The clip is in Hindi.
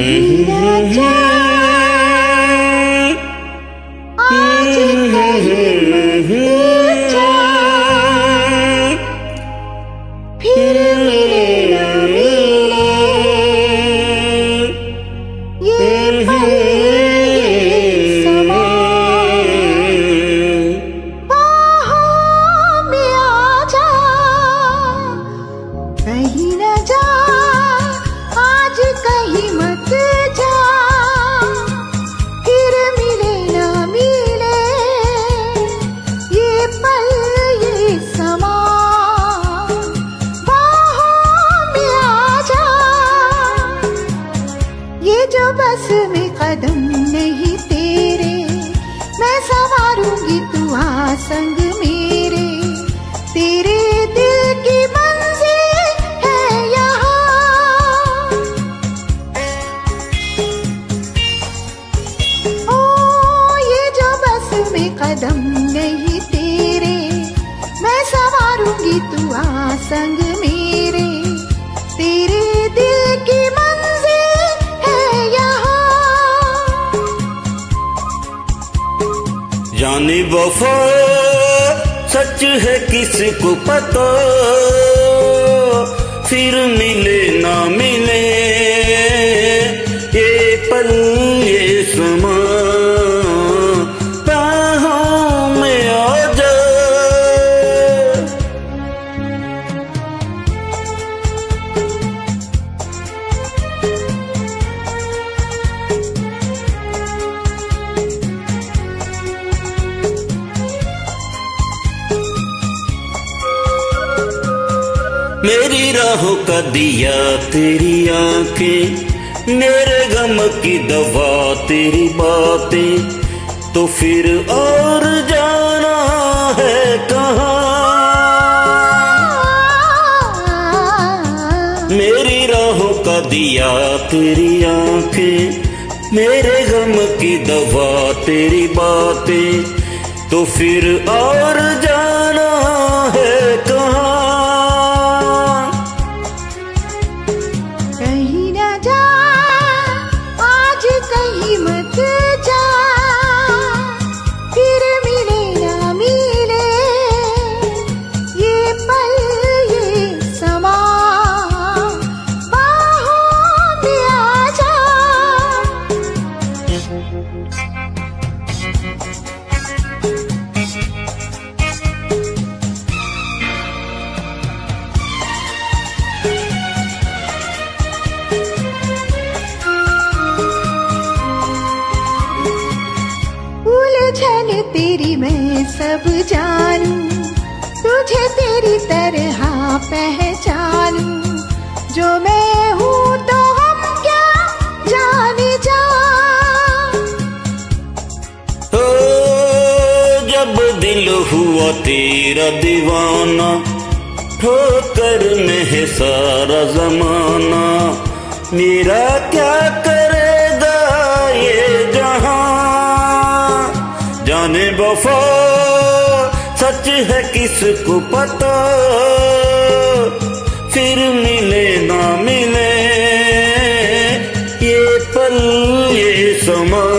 कहीं जो बस में कदम नहीं तेरे। मैं संवारूँगी तू आ संग मेरे। तेरे दिल की मंजिल है यहाँ। जो बस में कदम नहीं तेरे। मैं संवारूँगी तू आ संग मेरे जाने वफा सच है किसको पता। फिर मेरी राहों का दिया तेरी आँखें, मेरे गम की दवा तेरी बातें। तो फिर और जाना है कहाँ? मेरी राहों का दिया तेरी आँखें, मेरे गम की दवा तेरी बातें। तो फिर और जाना सब जानू तुझे तेरी तरह पहचानू। जो मैं हूँ तो हम क्या जाने जा ओ, जब दिल हुआ तेरा दीवाना ठोकर में सारा जमाना। मेरा क्या करेगा ये जहाँ? जाने वफा सच है किसको पता? फिर मिले ना मिले। ये पल ये समा